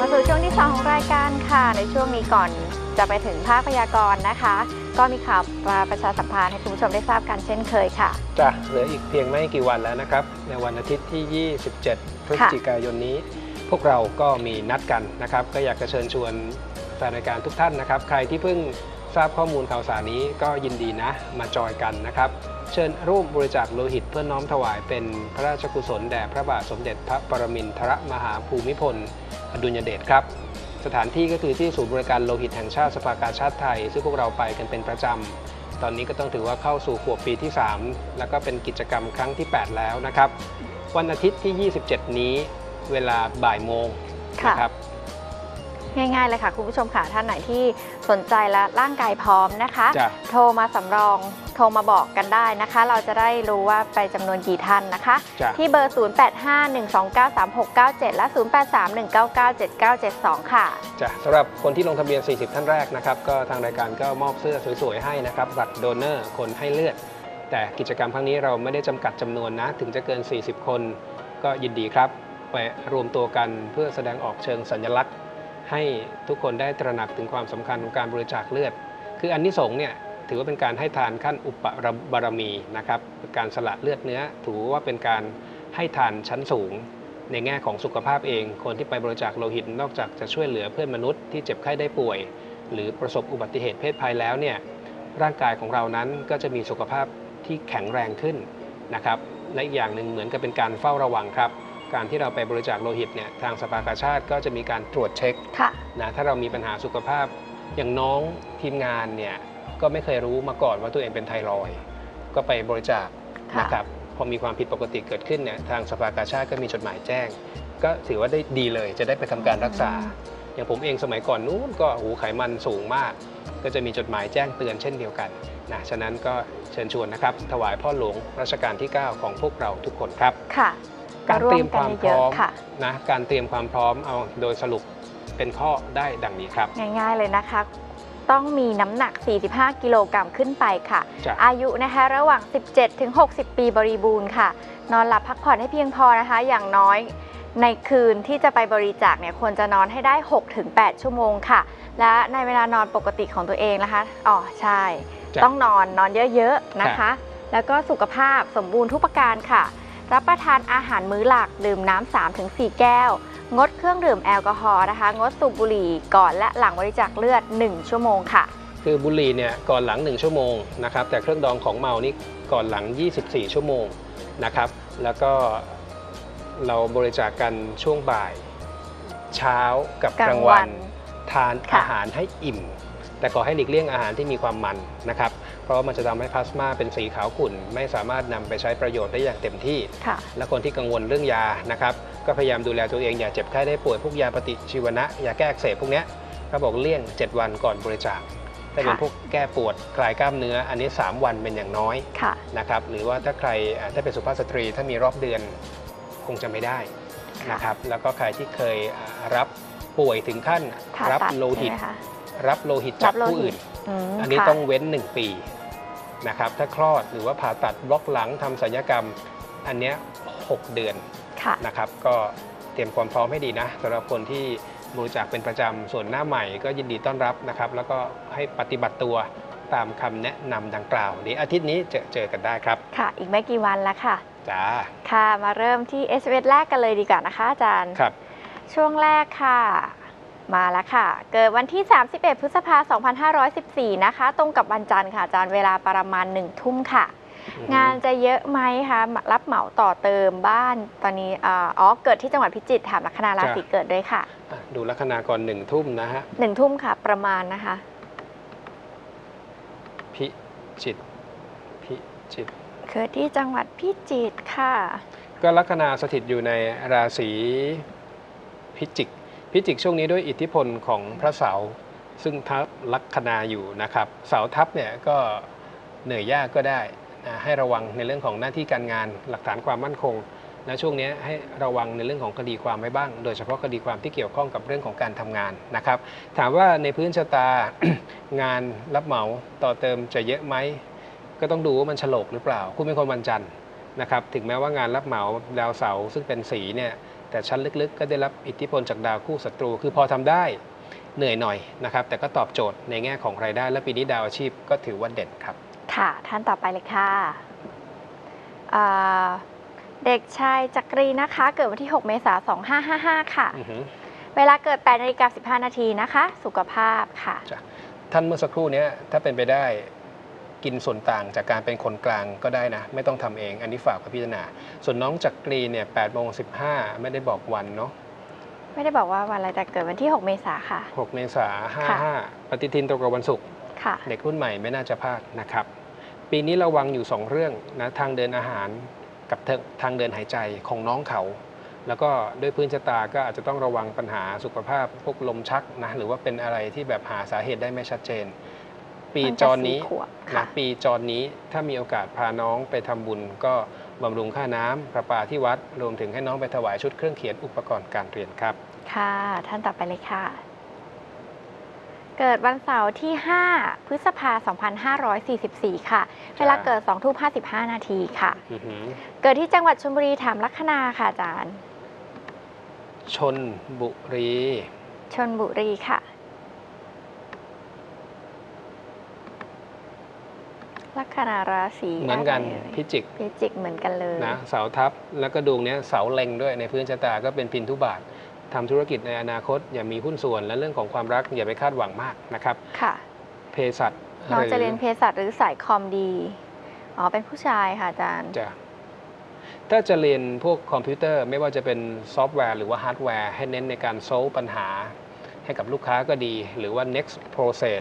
มาสู่ช่วงที่ 2 ของรายการค่ะ ในช่วงนี้ก่อนจะไปถึงภาคพยากรณ์นะคะ ก็มีข่าวประชาสัมพันธ์ให้คุณผู้ชมได้ทราบกันเช่นเคยค่ะจ้ะเหลืออีกเพียงไม่กี่วันแล้วนะครับ ในวันอาทิตย์ที่ 27 พฤศจิกายนนี้ พวกเราก็มีนัดกันนะครับ ก็อยากจะเชิญชวนแฟนรายการทุกท่านนะครับ ใครที่เพิ่ง ทราบข้อมูลข่าวสารนี้ก็ยินดีนะ มาจอยกันนะครับ เชิญร่วมบริจาคโลหิตเพื่อน้อมถวายเป็นพระราชกุศลแด่พระบาทสมเด็จพระปรมินทรมหาภูมิพล อดุลยเดชครับ สถานที่ก็คือที่ศูนย์บริการโลหิตแห่งชาติสภากาชาติไทย ซึ่งพวกเราไปกันเป็นประจำ ตอนนี้ก็ต้องถือว่าเข้าสู่ขวบปีที่ 3 แล้วก็เป็นกิจกรรมครั้งที่ 8 แล้วนะครับ วันอาทิตย์ที่ 27 นี้เวลาบ่ายโมงะนะครับ ง่ายๆเลยค่ะ คุณผู้ชมค่ะท่านไหนที่สนใจและร่างกายพร้อมนะคะ จ้ะ โทรมาสำรองโทรมาบอกกันได้นะคะ เราจะได้รู้ว่าไปจำนวนกี่ท่านนะคะ จ้ะ ที่เบอร์ 0851293697 และ 0831997972 ค่ะ จ้ะสำหรับคนที่ลงทะเบียน 40 ท่านแรกนะครับ ก็ทางรายการก็มอบเสื้อสวย ๆ ให้นะครับ บัตรโดเนอร์ คนให้เลือด แต่กิจกรรมครั้งนี้เราไม่ได้จำกัดจำนวนนะ ถึงจะเกิน 40 คนก็ยินดีครับ ไปรวมตัวกันเพื่อแสดงออกเชิงสัญลักษณ์ ให้ทุกคนได้ตระหนักถึงความสำคัญของการบริจาคเลือด คืออันที่สงส์เนี่ยถือว่าเป็นการให้ทานขั้นอุปบารมีนะครับการสละเลือดเนื้อ ถือว่าเป็นการให้ทานชั้นสูง ในแง่ของสุขภาพเอง คนที่ไปบริจาคโลหิตนอกจากจะช่วยเหลือเพื่อนมนุษย์ที่เจ็บไข้ได้ป่วย หรือประสบอุบัติเหตุเพศภัยแล้วเนี่ยร่างกายของเรานั้นก็จะมีสุขภาพที่แข็งแรงขึ้นนะครับและอีกอย่างหนึ่งเหมือนกับเป็นการเฝ้าระวังครับ การที่เราไปบริจาคโลหิตเนี่ยทางสภากาชาติก็จะมีการตรวจเช็คค่ะนะถ้าเรามีปัญหาสุขภาพอย่างน้องทีมงานเนี่ยก็ไม่เคยรู้มาก่อนว่าตัวเองเป็นไทรอยด์ก็ไปบริจาคค่ะ นะครับพอมีความผิดปกติเกิดขึ้นเนี่ยทางสภากาชาติก็มีจดหมายแจ้ง ก็ถือว่าได้ดีเลยจะได้ไปทำการรักษา อย่างผมเองสมัยก่อนนู้นก็หูไขมันสูงมาก ก็จะมีจดหมายแจ้งเตือนเช่นเดียวกันนะฉะนั้นก็เชิญชวนนะครับ ถวายพ่อหลวงรัชกาลที่ 9 ของพวกเราทุกคนครับ ค่ะ การเตรียมความพร้อมค่ะนะการเตรียมความพร้อมเอาโดยสรุปเป็นข้อได้ดังนี้ครับ ง่ายๆเลยนะคะ ต้องมีน้ำหนัก 45 กิโลกรัมขึ้นไปค่ะจ้ะอายุนะคะระหว่าง 17 ถึง 60 ปีบริบูรณ์ค่ะ นอนหลับพักผ่อนให้เพียงพอนะคะ อย่างน้อยในคืนที่จะไปบริจาคเนี่ยควรจะนอนให้ได้6ถึง8ชั่วโมงค่ะ และในเวลานอนปกติของตัวเองนะคะอ๋อใช่จ้ะต้องนอนนอนเยอะๆนะคะ แล้วก็สุขภาพสมบูรณ์ทุกประการค่ะ รับประทานอาหารมื้อหลักดื่มน้ำ3ถึง4แก้ว งดเครื่องดื่มแอลกอฮอล์นะคะ งดสูบบุหรี่ก่อนและหลังบริจาคเลือด 1 ชั่วโมงค่ะ คือบุหรี่เนี่ยก่อนหลัง 1 ชั่วโมงนะครับแต่เครื่องดองของเมานี่ก่อนหลัง 24 ชั่วโมงนะครับแล้วก็เราบริจาคกันช่วงบ่าย เช้ากับกลางวันทานค่ะอาหารให้อิ่ม แต่ขอให้หลีกเลี่ยงอาหารที่มีความมันนะครับ เพราะว่ามันจะทำให้พลาสมาเป็นสีขาวขุ่น ไม่สามารถนำไปใช้ประโยชน์ได้อย่างเต็มที่ค่ะและคนที่กังวลเรื่องยานะครับก็พยายามดูแลตัวเองอย่าเจ็บไข้ได้ป่วยพวกยาปฏิชีวนะยาแก้อักเสบพวกเนี้ยเขาบอกเลี่ยง 7 วันก่อนบริจาคถ้าเป็นค่ะพวกแก้ปวดคลายกล้ามเนื้ออันนี้ 3 วันเป็นอย่างน้อยค่ะนะครับหรือว่าถ้าใครอ่าถ้าเป็นสุภาพสตรีถ้ามีรอบเดือนคงจะไม่ได้ค่ะนะครับแล้วก็ใครที่เคยอ่ารับป่วยถึงขั้นผ่ารับตัดโลหิตใช่ไมคะรับโลหิตจากรับโลหิตผู้อื่นมอันนี้ค่ะต้องเว้น 1 ปี นะครับถ้าคลอดหรือว่าผ่าตัดบล็อกหลังทำศัลยกรรม อันเนี้ย6เดือนค่ะ นะครับก็เตรียมความพร้อมให้ดีนะสำหรับคนที่บริจาคเป็นประจำส่วนหน้าใหม่ก็ยินดีต้อนรับนะครับแล้วก็ให้ปฏิบัติตัวตามคำแนะนำดังกล่าวเดี๋ยวอาทิตย์นี้เจอเจอกันได้ครับค่ะ อีกไม่กี่วันแล้วค่ะ จ้าค่ะ มาเริ่มที่ s อ s แรกกันเลยดีกว่านะคะอาจารย์ ครับ ช่วงแรกค่ะ มาแล้วค่ะ เกิดวันที่ 31 พฤษภาคม 2514 นะคะ ตรงกับวันจันทร์ค่ะ อาจารย์เวลาประมาณ 1 ทุ่มค่ะ งานจะเยอะไหมคะรับเหมาต่อเติมบ้านตอนนี้อ่าอ๋อเกิดที่จังหวัดพิจิตรถามลัคนาราศีเกิดด้วยค่ะอะ ดูลัคนาก่อนหนึ่งทุ่มนะฮะหนึ่งทุ่มค่ะ ประมาณนะคะ พิจิตรพิจิตรเกิดที่จังหวัดพิจิตรค่ะ ก็ลัคนาสถิตอยู่ในราศีพิจิก พิจิกช่วงนี้ด้วยอิทธิพลของพระเสาร์ซึ่งทับลัคนาอยู่นะครับ เสาทับเนี่ยก็เหนื่อยยากก็ได้นะให้ระวังในเรื่องของหน้าที่การงานหลักฐานความมั่นคงและช่วงนี้ให้ระวังในเรื่องของคดีความไว้บ้าง โดยเฉพาะคดีความที่เกี่ยวข้องกับเรื่องของการทำงานนะครับ ถามว่าในพื้นชะตางานรับเหมาต่อเติมจะเยอะไหมก็ต้องดูว่ามันฉลกหรือเปล่า คุณเป็นคนวันจันทร์นะครับ ถึงแม้ว่างานรับเหมาดาวเสาซึ่งเป็นสีเนี่ย แต่ชั้นลึกๆ ก็ได้รับอิทธิพลจากดาวคู่ศัตรู คือพอทำได้เหนื่อยหน่อยนะครับ แต่ก็ตอบโจทย์ในแง่ของรายได้ และปีนี้ดาวอาชีพก็ถือว่าเด่นครับ ค่ะ ท่านต่อไปเลยค่ะอ่าเด็กชายจักรีนะคะ เกิดวันที่ 6 เมษายน 2555 ค่ะอือหือเวลาเกิด8นาฬิกา15 นาทีนะคะ สุขภาพค่ะท่านเมื่อสักครู่เนี้ยถ้าเป็นไปได้ กินส่วนต่างจากการเป็นคนกลางก็ได้นะ ไม่ต้องทำเอง อันนี้ฝากกับพิจารณา ส่วนน้องจักรีเนี่ย8โมง15ไม่ได้บอกวันเนาะไม่ได้บอกว่าวันอะไรแต่เกิดวันที่ 6 เมษายนค่ะ 6 เมษาค่ะ55ปฏิทินตรงกับวันศุกร์ค่ะเด็กรุ่นใหม่ไม่น่าจะพลาดนะครับ ปีนี้ระวังอยู่ 2 เรื่องนะทางเดินอาหารกับทางทางเดินหายใจของน้องเขา แล้วก็ด้วยพื้นชะตาก็อาจจะต้องระวังปัญหาสุขภาพพวกลมชักนะหรือว่าเป็นอะไรที่แบบหาสาเหตุได้ไม่ชัดเจน ปีจรนี้ตั้งแต่สี่ขวบนะค่ะปีจรนี้ถ้ามีโอกาสพาน้องไปทำบุญก็บำรุงค่าน้ำประปาที่วัด รวมถึงให้น้องไปถวายชุดเครื่องเขียนอุปกรณ์การเรียนครับ ค่ะ ท่านต่อไปเลยค่ะ เกิดวันเสาร์ที่ 5 พฤษภาคม2544 ค่ะ เวลาเกิด2ทุ่ม55 นาทีค่ะอือหือเกิดที่จังหวัดชลบุรีถามลัคนาค่ะอาจารย์ ชนบุรี ชนบุรีค่ะ ลัคนาราศีเหมือนกันอะไรเอ่ยพิจิกพิจิกเหมือนกันเลยนะเสาทับแล้วก็ดวงเนี้ยเสาเล็งด้วยในพื้นชะตาก็เป็นพินทุบาททำธุรกิจในอนาคต อย่ามีหุ้นส่วนและเรื่องของความรักอย่าไปคาดหวังมากนะครับค่ะเภสัชน้องหรือจะเรียนเภสัชหรือสายคอมดีอ๋อเป็นผู้ชายค่ะอาจารย์จะถ้าจะเรียนพวกคอมพิวเตอร์ไม่ว่าจะเป็นซอฟต์แวร์หรือว่าฮาร์ดแวร์ให้เน้นในการ solve ปัญหาให้กับลูกค้าก็ดี หรือว่า next process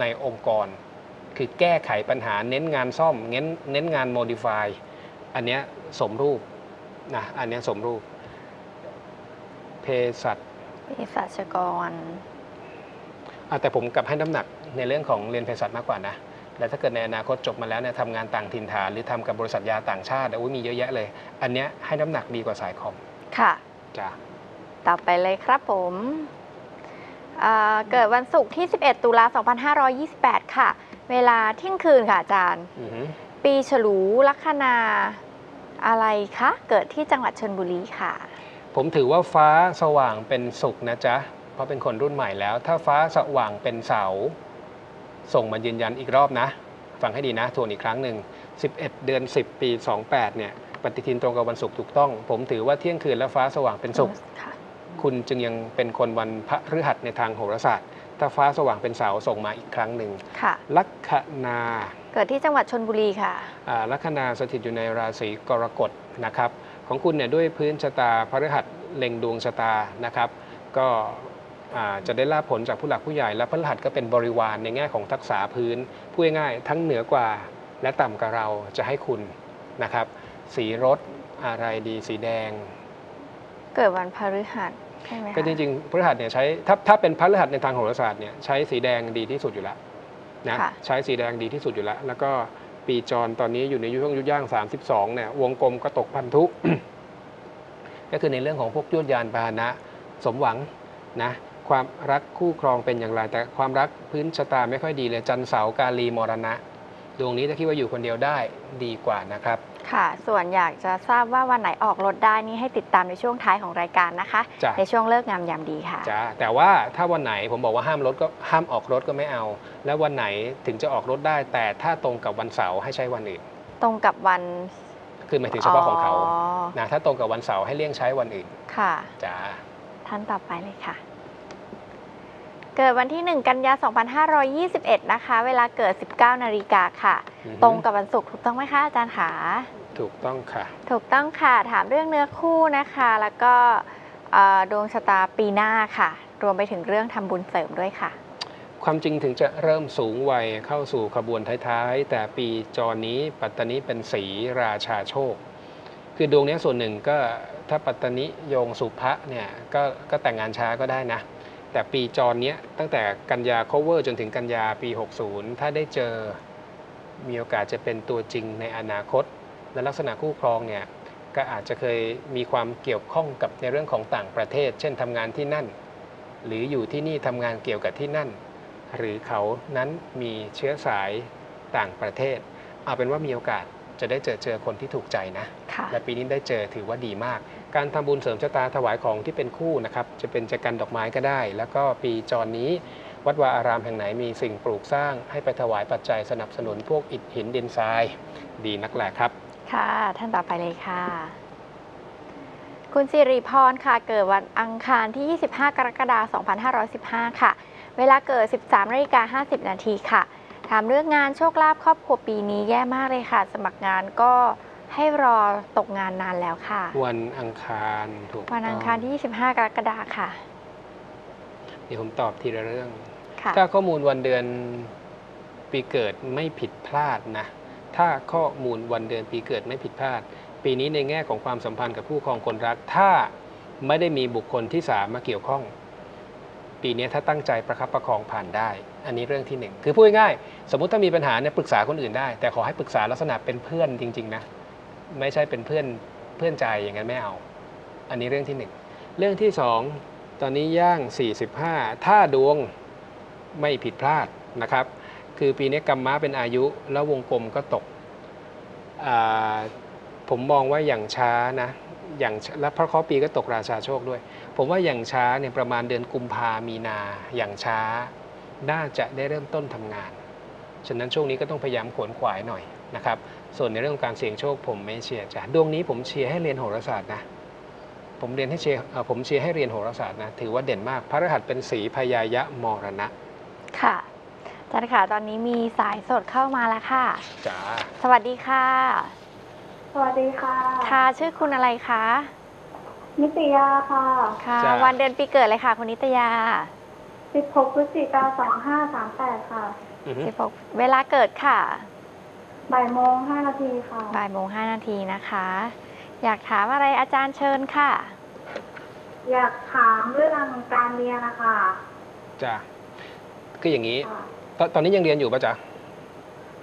ในองค์กร คือแก้ไขปัญหาเน้นงานซ่อม เน้นเน้นงาน modify อันเนี้ยสมรูปนะอันเนี้ยสมรูปเภสัชเภสัชกรอะแต่ผมกลับให้น้ำหนักในเรื่องของเรียนเภสัชมากกว่านะและถ้าเกิดในอนาคตจบมาแล้วเนี่ยทำงานต่างถิ่นฐานหรือทำกับบริษัทยาต่างชาติอุ้ยมีเยอะแยะเลย อันเนี้ยให้น้ำหนักดีกว่าสายคอม ค่ะ จ้ะต่อไปเลยครับผม เอ่อเกิดวันศุกร์ที่ 11 ตุลา2528 ค่ะ เวลาเที่ยงคืนค่ะอาจารย์ อือหือปีฉลูลัคนาอะไรคะ เกิดที่จังหวัดชลบุรีค่ะ ผมถือว่าฟ้าสว่างเป็นสุขนะจ๊ะ เพราะเป็นคนรุ่นใหม่แล้ว ถ้าฟ้าสว่างเป็นเสา ส่งมายืนยันอีกรอบนะ ฟังให้ดีนะทวนอีกครั้งหนึ่ง 11 เดือน 10 ปี 28 เนี่ย ปฏิทินตรงกับวันศุกร์ถูกต้อง ผมถือว่าเที่ยงคืนและฟ้าสว่างเป็นสุข ค่ะ คุณจึงยังเป็นคนวันพฤหัสในทางโหราศาสตร์ ถ้าฟ้าสว่างเป็นเสาส่งมาอีกครั้งหนึ่งค่ะ ลัคนาเกิดที่จังหวัดชลบุรีค่ะอ่าลัคนาสถิตอยู่ในราศีกรกฎนะครับของคุณเนี่ยด้วยพื้นชะตาพฤหัสเล็งดวงชะตานะครับ ก็อ่าจะได้รับผลจากผู้หลักผู้ใหญ่ และพฤหัสก็เป็นบริวารในแง่ของทักษะพื้นพูดง่ายๆทั้งเหนือกว่าและต่ำกว่าเราจะให้คุณนะครับ สีรถอะไรดีสีแดง เกิดวันพฤหัสใช่ไหมคะก็จริงๆพฤหัสเนี่ยใช้ถ้าถ้าเป็นพฤหัสในทางโหราศาสตร์เนี่ยใช้สีแดงดีที่สุดอยู่แล้วนะค่ะใช้สีแดงดีที่สุดอยู่แล้ว แล้วก็ปีจรตอนนี้อยู่ในยุคช่วงยุคย่าง 32เนี่ยวงกลมก็ตกพันธุ ก็คือในเรื่องของพวกยวดยานพาหนะ สมหวังนะความรักคู่ครองเป็นอย่างไร แต่ความรักพื้นชะตาไม่ค่อยดีเลยจันทร์เสาร์กาลีมรณะ ดวงนี้ถ้าคิดว่าอยู่คนเดียวได้ดีกว่านะครับ ค่ะ ส่วนอยากจะทราบว่าวันไหนออกรถได้นี่ให้ติดตามในช่วงท้ายของรายการนะคะ จ้ะ ในช่วงเลิกงามยามดีค่ะ จ้าแต่ว่าถ้าวันไหนผมบอกว่าห้ามรถก็ห้ามออกรถก็ไม่เอา แล้ววันไหนถึงจะออกรถได้ แต่ถ้าตรงกับวันเสาร์ให้ใช้วันอื่น ตรงกับวันคือหมายถึงเฉพาะของเขาอ๋อนะถ้าตรงกับวันเสาร์ให้เลี่ยงใช้วันอื่นค่ะ จ้า ท่านต่อไปเลยค่ะ เกิดวันที่ 1 กันยา 2521 นะคะ เวลาเกิด 19 นาฬิกาค่ะ อือฮึ ตรงกับวันศุกร์ถูกต้องไหมคะอาจารย์ขา ถูกต้องค่ะ ถูกต้องค่ะ ถามเรื่องเนื้อคู่นะคะ แล้วก็เอ่อดวงชะตาปีหน้าค่ะ รวมไปถึงเรื่องทำบุญเสริมด้วยค่ะ ความจริงถึงจะเริ่มสูงวัยเข้าสู่ขบวนท้ายๆ แต่ปีจอนี้ปัตตานีเป็นสีราชาโชค คือดวงเนี้ยส่วนหนึ่งก็ถ้าปัตตานีโยงสุภะเนี่ยก็ก็แต่งงานช้าก็ได้นะ แต่ปีจรเนี้ยตั้งแต่กันยา cover จนถึงกันยาปี 60 ถ้าได้เจอมีโอกาสจะเป็นตัวจริงในอนาคต และลักษณะคู่ครองเนี่ยก็อาจจะเคยมีความเกี่ยวข้องกับในเรื่องของต่างประเทศ เช่นทำงานที่นั่น หรืออยู่ที่นี่ทำงานเกี่ยวกับที่นั่น หรือเขานั้นมีเชื้อสายต่างประเทศ เอาเป็นว่ามีโอกาสจะได้เจอเจอคนที่ถูกใจนะค่ะและปีนี้ได้เจอถือว่าดีมาก การทำบุญเสริมชะตาถวายของที่เป็นคู่นะครับ จะเป็นจักรันดอกไม้ก็ได้ แล้วก็ปีจรนี้ วัดวาอารามแห่งไหนมีสิ่งปลูกสร้าง ให้ไปถวายปัจจัยสนับสนุนพวกอิฐหินดินทราย ดีนักแหละครับ ค่ะ ท่านต่อไปเลยค่ะ คุณสิริพรค่ะ เกิดวันอังคารที่ 25 กรกฎาคม2515 ค่ะ เวลาเกิด 13นาฬิกา50 นาทีค่ะ ถามเรื่องงานโชคลาภครอบครัวปีนี้แย่มากเลยค่ะ สมัครงานก็ให้รอตกงานนานแล้วค่ะ วันอังคารถูกวันอังคารต้ที่ 25 กรกฎาคมค่ะ เดี๋ยวผมตอบทีละเรื่อง ค่ะ ถ้าข้อมูลวันเดือนปีเกิดไม่ผิดพลาดนะ ถ้าข้อมูลวันเดือนปีเกิดไม่ผิดพลาด ปีนี้ในแง่ของความสัมพันธ์กับผู้ครองคนรัก ถ้าไม่ได้มีบุคคลที่สามมาเกี่ยวข้อง ปีนี้ถ้าตั้งใจประคับประคองผ่านได้ อันนี้เรื่องที่หนึ่งคือพูดง่ายสมมติถ้ามีปัญหาเนี่ยปรึกษาคนอื่นได้ แต่ขอให้ปรึกษาลักษณะเป็นเพื่อนจริง ๆ นะ ไม่ใช่เป็นเพื่อนเพื่อนใจอย่างนั้นไม่เอา อันนี้เรื่องที่หนึ่งเรื่องที่สองตอนนี้ย่าง 45 ถ้าดวงไม่ผิดพลาดนะครับ คือปีนี้กรรมะเป็นอายุแล้ววงกลมก็ตก ผมมองว่าอย่างช้านะอย่างและเพราะเขาะปีก็ตกราชาโชคด้วย ผมว่าอย่างช้าเนี่ยประมาณเดือนกุมภามีนาอย่างช้า น่าจะได้เริ่มต้นทำงาน ฉะนั้นช่วงนี้ก็ต้องพยายามขวนขวายหน่อยนะครับ ส่วนในเรื่องของการเสี่ยงโชคผมไม่เชียร์จ้ะดวงนี้ผมเชียร์ให้เรียนโหราศาสตร์นะผมเรียนให้เชียร์ผมเชียร์ให้เรียนโหราศาสตร์นะถือว่าเด่นมาก พระรหัสเป็นสีพยายะมรณะค่ะ จารย์ค่ะ ตอนนี้มีสายสดเข้ามาแล้วค่ะจ๋าสวัสดีค่ะ สวัสดีค่ะ ค่ะ ชื่อคุณอะไรคะ นิตยาค่ะ ค่ะ จ้ะวันเดือนปีเกิดเลยค่ะ คุณนิตยา 16พฤศจิกา2538 ค่ะอือฮึ16 เวลาเกิดค่ะ บ่ายโมง 5 นาทีค่ะ บ่ายโมงห้านาทีนะคะ อยากถามอะไรอาจารย์เชิญค่ะ อยากถามเรื่องการเรียนนะคะจ้ะคืออย่างนี้ ค่ะ ตอนตอนนี้ยังเรียนอยู่ปะจ๊ะ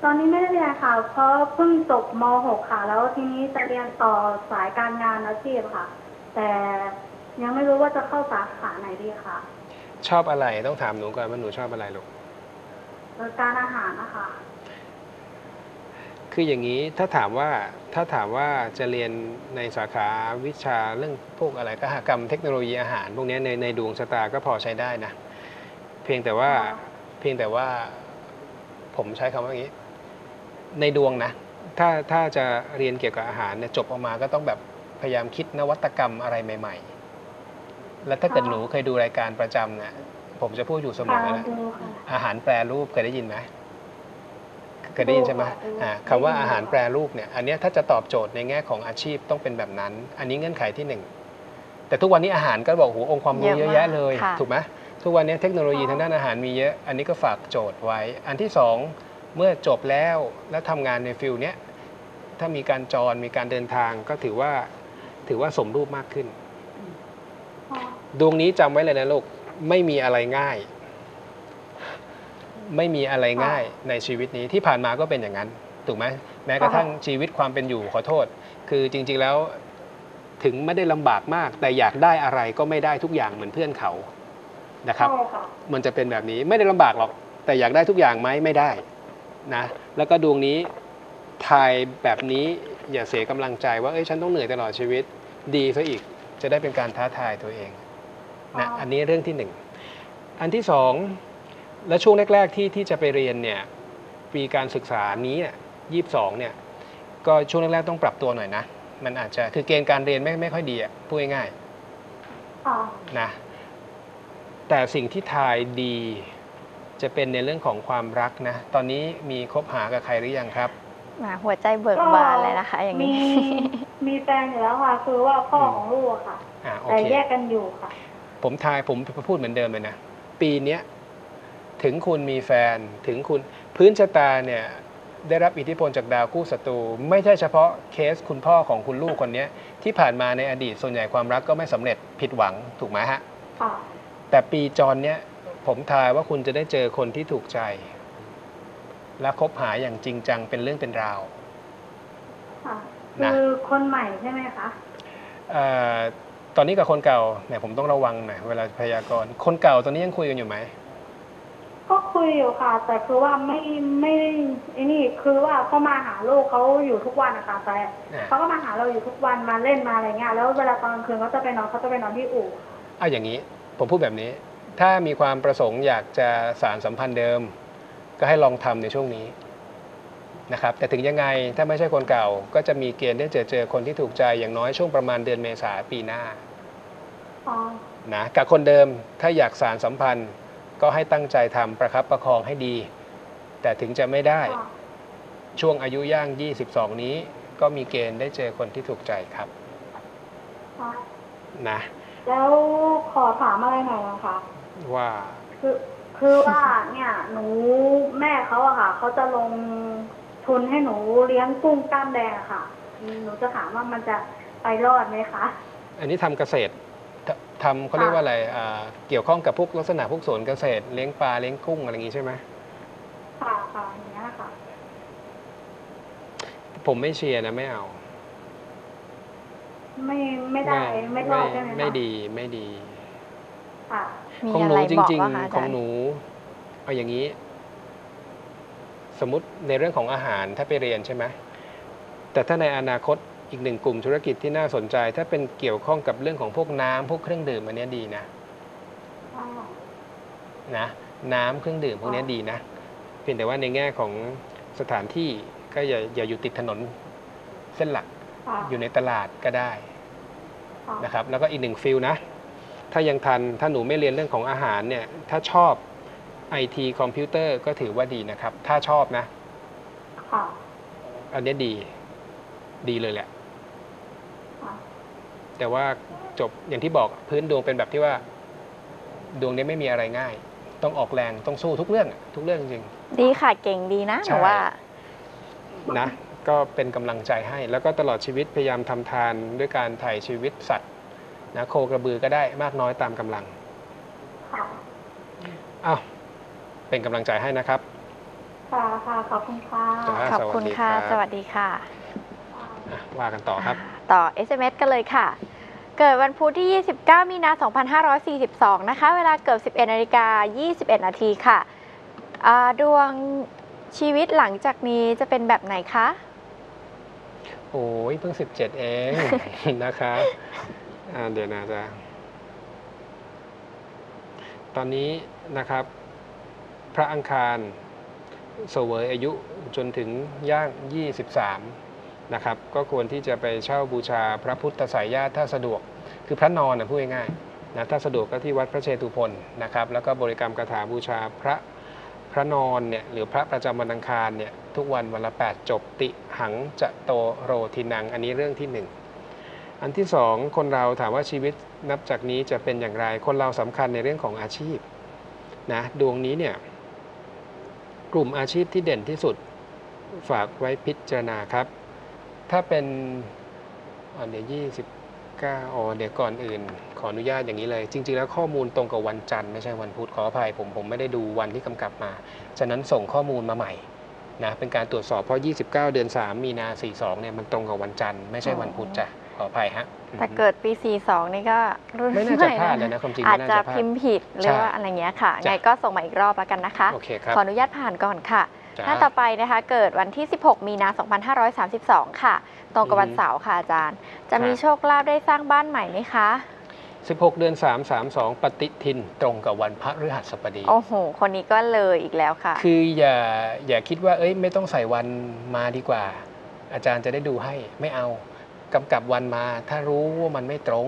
ตอนนี้ไม่ได้เรียนค่ะ เพราะเพิ่งจบม .6 ค่ะ แล้วทีนี้จะเรียนต่อสายการงานอาชีพค่ะ แต่ยังไม่รู้ว่าจะเข้าสาขาไหนดีค่ะชอบอะไรต้องถามหนูก่อนว่าหนูชอบอะไรลูกเออการอาหารนะคะคืออย่างนี้ถ้าถามว่าถ้าถามว่าจะเรียนในสาขาวิชาเรื่องพวกอะไรกหกรรมเทคโนโลยีอาหาร พวกเนี้ยในในดวงชะตาก็พอใช้ได้นะ เพียงแต่ว่าอ๋อเพียงแต่ว่าผมใช้คำว่าอย่างนี้ ในดวงนะ ถ้าถ้าจะเรียนเกี่ยวกับอาหารเนี่ยจบออกมาก็ต้องแบบพยายามคิดนวัตกรรมอะไรใหม่ ๆ แล้วถ้าเกิดหนูเคยดูรายการประจำเนี่ยผมจะพูดอยู่เสมค่ะอนะดูค่ะอาหารแปรรูปเคยได้ยินไหมเคยได้ยินใช่ไหมดูค่ะอ่าได้ยินคำว่าอาหารแปรรูปเนี่ย อันเนี้ยถ้าจะตอบโจทย์ในแง่ของอาชีพต้องเป็นแบบนั้น อันนี้เงื่อนไขที่หนึ่งแต่ทุกวันนี้อาหารก็บอกโหองค์ความรู้เยเยอะอะแยะมากเลยค่ะถูกไหม ทุกวันนี้เทคโนโลยีทางด้านอาหารมีเยอะ อันนี้ก็ฝากโจทย์ไว้ อันที่สองเมื่อจบแล้วแล้วทำงานในฟิลเนี้ยถ้ามีการจรมีการเดินทางก็ถือว่าถือว่าสมรูปมากขึ้นค่ะดวงนี้จำไว้เลยนะลูก ไม่มีอะไรง่าย ไม่มีอะไรง่ายในชีวิตนี้ที่ผ่านมาก็เป็นอย่างนั้น ถูกไหมแม้กระทั่งชีวิตความเป็นอยู่ขอโทษ คือจริง ๆแล้วถึงไม่ได้ลำบากมาก แต่อยากได้อะไรก็ไม่ได้ทุกอย่างเหมือนเพื่อนเขา นะครับใช่ค่ะมันจะเป็นแบบนี้ไม่ได้ลำบากหรอก แต่อยากได้ทุกอย่างไหมไม่ได้นะ แล้วก็ดวงนี้ทายแบบนี้อย่าเสียกำลังใจว่าเอ้ยฉันต้องเหนื่อยตลอดชีวิต ดีซะอีกจะได้เป็นการท้าทายตัวเองนะอ๋ออัอันนี้เรื่องที่หนึ่งอันที่สองและช่วงแรก ๆที่ที่จะไปเรียนเนี่ยปีการศึกษานี้ยี่สิบสองเนี่ยก็ช่วงแรกๆต้องปรับตัวหน่อยนะ มันอาจจะคือเกณฑ์การเรียนไม่ไม่ค่อยดีอะพูดง่ายๆค่ะนะ แต่สิ่งที่ทายดีจะเป็นในเรื่องของความรักนะ ตอนนี้มีคบหากับใครหรือยังครับมาหัวใจเบิกบานเลยนะคะ อย่างนี้ มีมีแฟนอยู่แล้วค่ะ คือว่าพ่อของลูกอะค่ะอ่าโอแต่เคแยกกันอยู่ค่ะ ผมทายผมพูดเหมือนเดิมเลยนะ ปีเนี้ยถึงคุณมีแฟนถึงคุณพื้นชะตาเนี่ยได้รับอิทธิพลจากดาวคู่ศัตรูไม่ใช่เฉพาะเคสคุณพ่อของคุณลูกคนเนี้ยที่ผ่านมาในอดีตส่วนใหญ่ความรักก็ไม่สำเร็จผิดหวังถูกไหมฮะค่ะ แต่ปีจรเนี้ยผมทายว่าคุณจะได้เจอคนที่ถูกใจ และคบหาอย่างจริงจังเป็นเรื่องเป็นราว ค่ะนะ คือคนใหม่ใช่ไหมคะเออตอนนี้กับคนเก่าเนี่ยผมต้องระวังหน่อยเวลาพยากรณ์คนเก่าตอนนี้ยังคุยกันอยู่ไหมก็คุยอยู่ค่ะ แต่คือว่าไม่ไม่ไอ้นี่คือว่าเขามาหาลูกเขาอยู่ทุกวันนะคะแต่อะเขาก็มาหาเราอยู่ทุกวันมาเล่นมาอะไรเงี้ยแล้วเวลาตอนกลางคืนเขาจะไปนอนเขาจะไปนอนที่อู่เอาอย่างนี้ ผมพูดแบบนี้ ถ้ามีความประสงค์อยากจะสารสัมพันธ์เดิม ก็ให้ลองทำในช่วงนี้นะครับ แต่ถึงยังไงถ้าไม่ใช่คนเก่า ก็จะมีเกณฑ์ได้เจอเจอคนที่ถูกใจอย่างน้อยช่วงประมาณเดือนเมษาปีหน้าอ๋อนะกับคนเดิมถ้าอยากสารสัมพันธ์ ก็ให้ตั้งใจทำประครับประคองให้ดี แต่ถึงจะไม่ได้ค่ะช่วงอายุย่าง 22 นี้ ก็มีเกณฑ์ได้เจอคนที่ถูกใจครับค่ะนะ แล้วขอถามอะไรหน่อยนะคะ ว่า คือคือว่าเนี่ย หนูแม่เขาอะค่ะเขาจะลงทุนให้หนูเลี้ยงกุ้งกล้ามแดงอะค่ะ หนูจะถามว่ามันจะไปรอดไหมคะ อันนี้ทำเกษตรททำเขาเรียกว่าอะไรอ่าเกี่ยวข้องกับพวกลักษณะพวกสวนเกษตรเลี้ยงปลาเลี้ยงกุ้งอะไรอย่างงี้ใช่ไหมค่ะค่ะอย่างเงี้ยค่ะ ผมไม่เชียร์นะไม่เอา ไม่ไม่ได้ไม่รอดใช่ไหมคะไม่ดีไม่ดีค่ะมีของอะหนูไรจบอกริงว่าคะอาๆ ขจาองรย์หนูเอาอย่างนี้ สมมติในเรื่องของอาหารถ้าไปเรียนใช่ไหมแต่ถ้าในอนาคตอีกหนึ่งกลุ่มธุรกิจที่น่าสนใจ ถ้าเป็นเกี่ยวข้องกับเรื่องของพวกน้ำพวกเครื่องดื่มอันเนี้ยดีนะอ๋อ นะน้ำเครื่องดื่มพวกเนี้ยดีนะเพียงแต่ว่าในแง่ของสถานที่ก็อย่าอย่าอยู่ติดถนนเส้นหลัก ค่ะอยู่ในตลาดก็ได้ค่ะนะครับแล้วก็อีกหนึ่ง field นะ ถ้ายังทันถ้าหนูไม่เรียนเรื่องของอาหารเนี่ยถ้าชอบไอทีคอมพิวเตอร์ก็ถือว่าดีนะครับ ถ้าชอบนะ ค่ะอันเนี้ยดีดีเลยแหละ ค่ะแต่ว่าจบอย่างที่บอกพื้นดวงเป็นแบบที่ว่า ดวงเนี้ยไม่มีอะไรง่าย ต้องออกแรงต้องสู้ทุกเรื่องอะทุกเรื่องจริง ดีค่ะเก่งดีนะหใช่ นูว่า ๆนะ ก็เป็นกำลังใจให้ แล้วก็ตลอดชีวิตพยายามทำทานด้วยการถ่ายชีวิตสัตว์นะโคกระบือก็ได้มากน้อยตามกำลังค่ะอ้าวเป็นกำลังใจให้นะครับค่ะค่ะขอบคุณค่ะจ้าขอบคุณค่ะ สวัสดีครับสวัสดีค่ะอะ ว่ากันต่อครับ ต่อ SMS กันเลยค่ะ เกิดวันพุธที่ 29 มีนา 2542 นะคะ เวลาเกิด11นาฬิกา21 นาทีค่ะอ่าดวงชีวิตหลังจากนี้จะเป็นแบบไหนคะ โอ้ยเพิ่ง17เองนะครับอ่าเดี๋ยวนะจ๊ะตอนนี้นะครับ พระอังคารเสวยอายุจนถึงย่าง 23 นะครับ ก็ควรที่จะไปเช่าบูชาพระพุทธสายญาติถ้าสะดวก คือพระนอนนะพูดง่ายๆนะถ้าสะดวกก็ที่วัดพระเชตุพนนะครับ แล้วก็บริกรรมคาถาบูชาพระพ ระนอนเนี่ยหรือพระประจำวันอังคารเนี่ยทุกวันวันละ 8 จบติหังจะโตโรทินัง อันนี้เรื่องที่หนึ่งอันที่สองคนเราถามว่าชีวิตนับจากนี้จะเป็นอย่างไร คนเราสำคัญในเรื่องของอาชีพนะดวงนี้เนี่ยกลุ่มอาชีพที่เด่นที่สุดฝากไว้พิจารณาครับ ถ้าเป็นอ่าเดียยี่สิบ เก้าอ๋อเดี๋ยวก่อนอื่น ขออนุญาตอย่างนี้เลย จริง ๆ แล้วข้อมูลตรงกับวันจันทร์ไม่ใช่วันพุธขออภัยผมผมไม่ได้ดูวันที่กำกับมา ฉะนั้นส่งข้อมูลมาใหม่นะเป็นการตรวจสอบเพราะ 29 เดือน 3 มีนา 42 เนี่ยมันตรงกับวันจันทร์ไม่ใช่วันพุธจ้ะขออภัยฮะแต่เกิดปี 42 นี่ก็รุ่นไม่น่าจะพลาดเลยนะความจริงอาจไม่น่าจะจะพลาดพิมพ์ผิดหรือว่าอะไรเงี้ยค่ะจ้ะไงก็ส่งมาอีกรอบแล้วกันนะคะโอเคครับขออนุญาตผ่านก่อนค่ะจ้ะ หน้าต่อไปนะคะเกิดวันที่ 16 มีนา 2532 ค่ะ ตรงกับวันอือฮึเสาร์ค่ะอาจารย์ จะครับมีโชคลาภได้สร้างบ้านใหม่ไหมคะ 16 เดือน 3 32 ปฏิทินตรงกับวันพฤหัสบดี โอ้โห คนนี้ก็เลยอีกแล้วค่ะ คืออย่าอย่าคิดว่าเอ้ยไม่ต้องใส่วันมาดีกว่า อาจารย์จะได้ดูให้ไม่เอากำกับวันมา ถ้ารู้ว่ามันไม่ตรง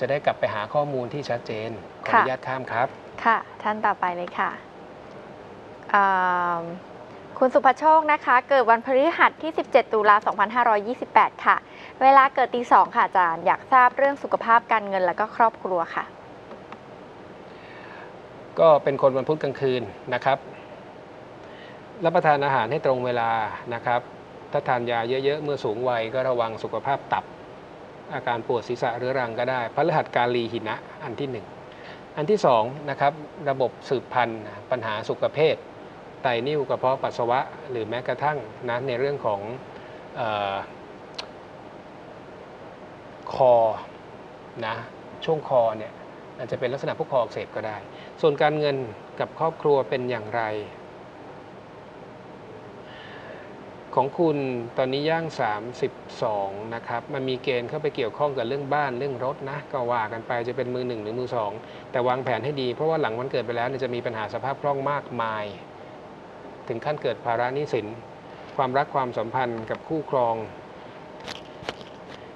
จะได้กลับไปหาข้อมูลที่ชัดเจนขออนุญาตข้ามครับ ค่ะ ท่านต่อไปเลยค่ะอ่า คุณสุภโชคนะคะ เกิดวันพฤหัสที่ 17 ตุลา 2528 ค่ะ เวลาเกิดตีสองค่ะอาจารย์ อยากทราบเรื่องสุขภาพการเงินและก็ครอบครัวค่ะ ก็เป็นคนวันพุธกลางคืนนะครับ รับประทานอาหารให้ตรงเวลานะครับ ถ้าทานยาเยอะๆ เมื่อสูงวัยก็ระวังสุขภาพตับ อาการปวดศีรษะเรื้อรังก็ได้พฤหัสกาลีหินะอันที่หนึ่งอันที่สองนะครับ ระบบสืบพันธุ์ปัญหาสุขภาพ ไตนิ่วกระเพาะปัสสาวะ หรือแม้กระทั่งนะในเรื่องของออคอนะช่วงคอเนี่ยอาจจะเป็นลักษณะพวกคออักเสบก็ได้ ส่วนการเงินกับครอบครัวเป็นอย่างไร ของคุณตอนนี้ย่าง 32 นะครับ มันมีเกณฑ์เข้าไปเกี่ยวข้องกับเรื่องบ้านเรื่องรถนะ ก็ว่ากันไปจะเป็นมือหนึ่งหรือมือสองแต่วางแผนให้ดีเพราะว่าหลังวันเกิดไปแล้วจะมีปัญหาสภาพคล่องมากมาย ถึงขั้นเกิดภาระหนี้สิน ความรักความสัมพันธ์กับคู่ครอง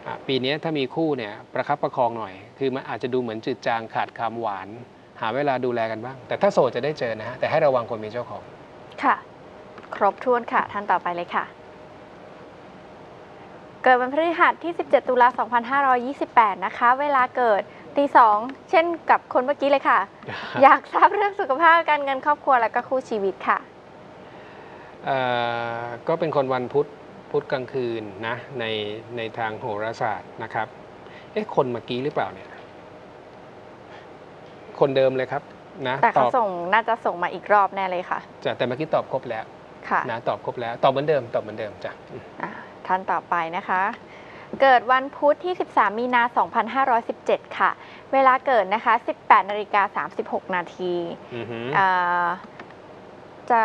อะปีนี้ถ้ามีคู่เนี่ยประคับประคองหน่อย คือมันอาจจะดูเหมือนจืดจางขาดคำหวาน หาเวลาดูแลกันบ้าง แต่ถ้าโสดจะได้เจอนะฮะแต่ให้ระวังคนมีเจ้าของ ค่ะ ครบถ้วนค่ะ ท่านต่อไปเลยค่ะ เกิดวันพฤหัสที่ 17 ตุลา2528 นะคะ เวลาเกิดตีสองเช่นกับคนเมื่อกี้เลยค่ะ อยากทราบเรื่องสุขภาพการเงินครอบครัวและก็คู่ชีวิตค่ะเอ่อ ก็เป็นคนวันพุธพุธกลางคืนนะในในทางโหราศาสตร์นะครับ เอ๊ะคนเมื่อกี้หรือเปล่าเนี่ย คนเดิมเลยครับ นะแต่ตเขาอบส่งน่าจะส่งมาอีกรอบแน่เลยค่ะจะแต่เมื่อกี้ตอบครบแล้วค่ะนะตอบครบแล้วตอบเหมือนเดิมตอบเหมือนเดิมจ้ะอืมอะท่านต่อไปนะคะ เกิดวันพุธที่ 13 มีนา 2517 ค่ะ เวลาเกิดนะคะ 18นาฬิกา36 นาทีอือหืออ่าจะ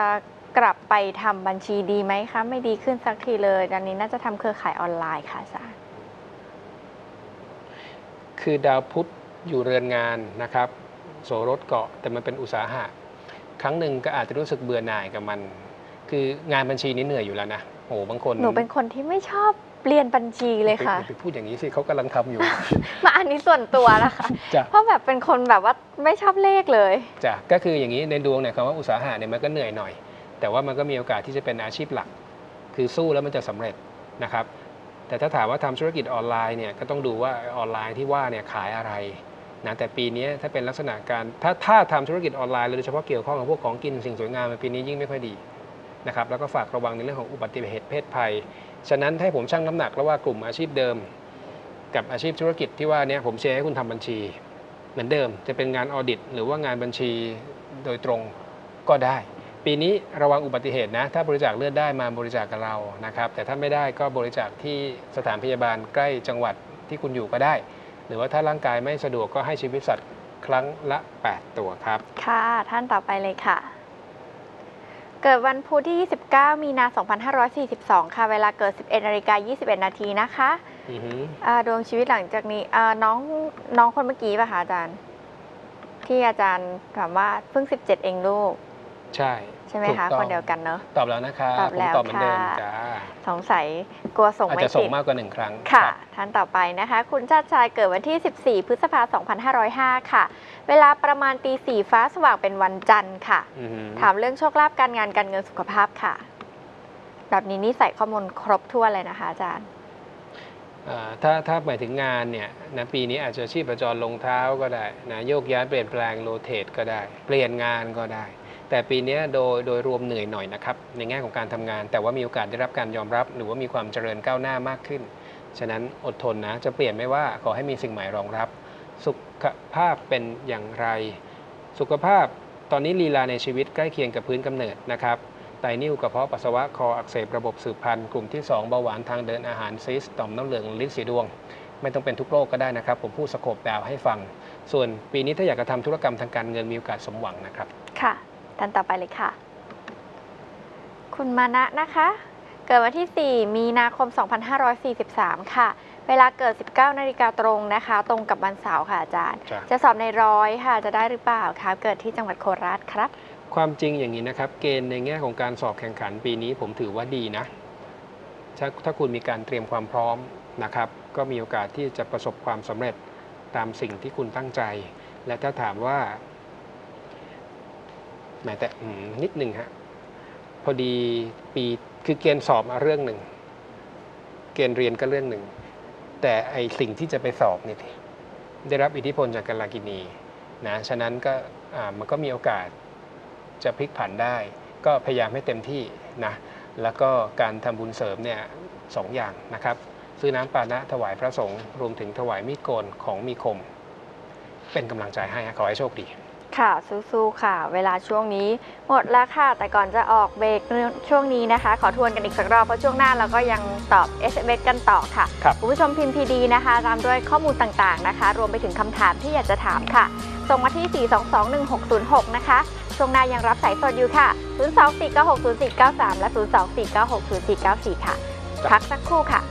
กลับไปทำบัญชีดีไหมคะไม่ดีขึ้นสักทีเลยตอนนี้น่าจะทำเครือข่ายออนไลน์ค่ะอาจารย์คือดาวพุธอยู่เรือนงานนะครับ โสรถเกาะแต่มันเป็นอุตสาหะ ครั้งหนึ่งก็อาจจะรู้สึกเบื่อหน่ายกับมัน คืองานบัญชีนี้เหนื่อยอยู่แล้วนะโอ้โหบางคนหนูเป็นคนที่ไม่ชอบเรียนบัญชีเลยค่ะไปไปพูดอย่างนี้สิเขากำลังทำอยู่ มาอันนี้ส่วนตัวนะคะจ้ะเพราะแบบเป็นคนแบบว่าไม่ชอบเลขเลยจ้ะก็คืออย่างนี้ในดวงเนี่ยคำว่าอุตสาหะเนี่ยมันก็เหนื่อยหน่อย แต่ว่ามันก็มีโอกาสที่จะเป็นอาชีพหลัก คือสู้แล้วมันจะสำเร็จนะครับ แต่ถ้าถามว่าทำธุรกิจออนไลน์เนี่ยก็ต้องดูว่าออนไลน์ที่ว่าเนี่ยขายอะไรนะแต่ปีนี้ถ้าเป็นลักษณะการถ้าถ้าทำธุรกิจออนไลน์โดยเฉพาะเกี่ยวข้องกับพวกของกินสิ่งสวยงามในปีนี้ยิ่งไม่ค่อยดีนะครับแล้วก็ฝากระวังในเรื่องของอุบัติเหตุเพศภัย ฉะนั้นให้ผมชั่งน้ำหนักแล้วว่ากลุ่มอาชีพเดิม กับอาชีพธุรกิจที่ว่าเนี่ยผมเชียร์ให้คุณทำบัญชี เหมือนเดิมจะเป็นงานออดิต หรือว่างานบัญชีโดยตรงก็ได้ ปีนี้ระวังอุบัติเหตุนะ ถ้าบริจาคเลือดได้มาบริจาคกับเรานะครับ แต่ถ้าไม่ได้ก็บริจาคที่สถานพยาบาลใกล้จังหวัดที่คุณอยู่ก็ได้ หรือว่าถ้าร่างกายไม่สะดวกก็ให้ชีวิตสัตว์ครั้งละ 8 ตัวครับ ค่ะ ท่านต่อไปเลยค่ะ เกิดวันพุธที่ 29 มีนา 2542 ค่ะ เวลาเกิด 11นาฬิกา21 นาทีนะคะอือหืออ่าดวงชีวิตหลังจากนี้อ่าน้องน้องคนเมื่อกี้ป่ะคะอาจารย์ ที่อาจารย์ถามว่าเพิ่ง 17 เองลูก ใช่ใช่ไหมถูกคะต้องคนเดียวกันเนอะตอบแล้วนะครับตอบผมแล้วตอบเหมือนเดิมค่ะ จ้าสงสัยกลัวส่งอาจไม่จะส่ติงด มากกว่าหนึ่งครั้งค่ะ รับ ท่านต่อไปนะคะ คุณชาติชายเกิดวันที่ 14 พฤษภาคม2505 ค่ะ เวลาประมาณตีสี่ฟ้าสว่างเป็นวันจันทร์ค่ะ อือหือถามเรื่องโชคลาภการงานการเงินสุขภาพค่ะ แบบนี้นี่ใส่ข้อมูลครบถ้วนเลยนะคะอาจารย์อ่าถ้าถ้าหมายถึงงานเนี่ยนะปีนี้อาจจะชีพจรลงเท้าก็ได้นะโยกย้ายเปลี่ยนแปลงโรเตทก็ได้ เปลี่ยนงานก็ได้ แต่ปีนี้โดยโดยรวมเหนื่อยหน่อยนะครับในแง่ของการทำงาน แต่ว่ามีโอกาสได้รับการยอมรับ หรือว่ามีความเจริญก้าวหน้ามากขึ้น ฉะนั้นอดทนนะจะเปลี่ยนไม่ว่าขอให้มีสิ่งใหม่รองรับ สุขภาพเป็นอย่างไร สุขภาพตอนนี้ลีลาในชีวิตใกล้เคียงกับพื้นกำเนิดนะครับไตนิ่วกระเพาะปัสสาวะคออักเสบระบบสืบพันธุ์กลุ่มที่ 2 เบาหวานทางเดินอาหารซิสต่อมน้ำเหลืองลิ้นสีดวง ไม่ต้องเป็นทุกโรคก็ได้นะครับ ผมพูดสโคปดาวให้ฟัง ส่วนปีนี้ถ้าอยากจะทำธุรกรรมทางการเงินมีโอกาสสมหวังนะครับ ค่ะ ท่านต่อไปเลยค่ะ คุณมานะนะคะ เกิดวันที่ 4 มีนาคม 2543 ค่ะ เวลาเกิด 19 นาฬิกาตรงนะคะ ตรงกับวันเสาร์ค่ะอาจารย์ จ้ะ จะสอบในร้อยค่ะ จะได้หรือเปล่าคะเกิดที่จังหวัดโคราชครับ ความจริงอย่างนี้นะครับ เกณฑ์ในแง่ของการสอบแข่งขันปีนี้ผมถือว่าดีนะถ้าถ้าคุณมีการเตรียมความพร้อมนะครับ ก็มีโอกาสที่จะประสบความสำเร็จตามสิ่งที่คุณตั้งใจ และถ้าถามว่า แหมแต่อืมนิดหนึ่งฮะพอดีปีคือเกณฑ์สอบมาเรื่องหนึ่ง เกณฑ์เรียนก็เรื่องหนึ่ง แต่ไอสิ่งที่จะไปสอบเนี่ยได้รับอิทธิพลจากกาลากินีนะฉะนั้นก็มันก็มีโอกาสจะพลิกผันได้ ก็พยายามให้เต็มที่นะแล้วก็การทำบุญเสริมเนี่ยสองอย่างนะครับ ซื้อน้ำปานะถวายพระสงฆ์รวมถึงถวายมีดโกนของมีคม เป็นกำลังใจให้ขอให้โชคดี ค่ะสู้ๆค่ะ เวลาช่วงนี้หมดแล้วค่ะ แต่ก่อนจะออกเบรกช่วงนี้นะคะ ขอทวนกันอีกสักรอบเพราะช่วงหน้าเราก็ยังตอบ SMS กันต่อค่ะครับคุณผู้ชมพิมพ์พีดีนะคะตามด้วยข้อมูลต่างๆนะคะ รวมไปถึงคำถามที่อยากจะถามค่ะ ส่งมาที่ 4221606 นะคะ ช่วงหน้ายังรับสายสดอยู่ค่ะ 024960493 และ 024960494 ค่ะ พักสักครู่ค่ะ